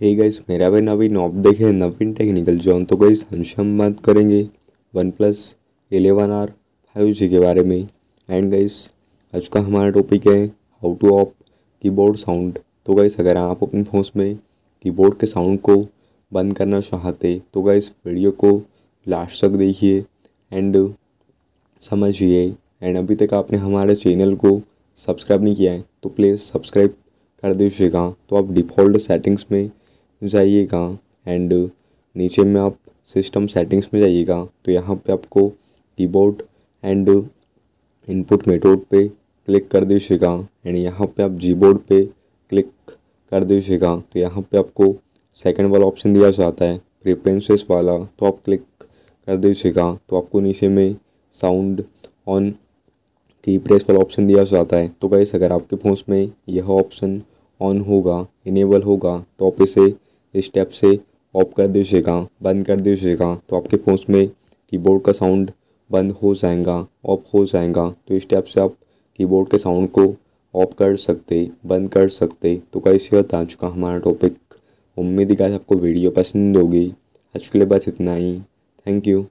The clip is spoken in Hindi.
हे गाइस मेरा भी नवीन, आप देखे नवीन टेक्निकल जोन तो गाइस हम बात करेंगे OnePlus eleven R five G के बारे में। एंड गाइस आज का हमारा टॉपिक है how to off keyboard sound तो गाइस अगर आप अपने फ़ोन में कीबोर्ड के साउंड को बंद करना चाहते तो गाइस वीडियो को लास्ट तक देखिए एंड समझिए। एंड अभी तक आपने हमारे चैनल को सब्सक्राइब नहीं किया है तो प्लीज़ सब्सक्राइब कर दीजिएगा। तो आप डिफ़ॉल्ट सेटिंग्स में जाइएगा एंड नीचे में आप सिस्टम सेटिंग्स में जाइएगा तो यहाँ पे आपको कीबोर्ड एंड इनपुट मेथड पे क्लिक कर दीजिएगा एंड यहाँ पे आप जी बोर्ड पे क्लिक कर दीजिएगा तो यहाँ पे आपको सेकंड वाला ऑप्शन दिया जाता है प्रेफरेंसेस वाला तो आप क्लिक कर दीजिएगा तो आपको नीचे में साउंड ऑन की प्रेस वाला ऑप्शन दिया जाता है। तो कैसे अगर आपके फ़ोन में यह ऑप्शन ऑन होगा इनेबल होगा तो आप इसे स्टेप से ऑफ़ कर दीजिएगा, बंद कर दीजिएगा तो आपके फ़ोन में कीबोर्ड का साउंड बंद हो जाएगा ऑफ़ हो जाएगा तो इस टाइप से आप कीबोर्ड के साउंड को ऑफ़ कर सकते, बंद कर सकते। तो कैसे बता चुका हमारा टॉपिक उम्मीद है आपको वीडियो पसंद होगी। आज के लिए बस इतना ही। Thank you